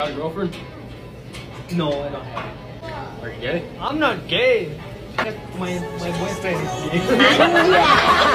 Got a girlfriend? No, I don't have. Are you gay? I'm not gay. My my boyfriend is gay.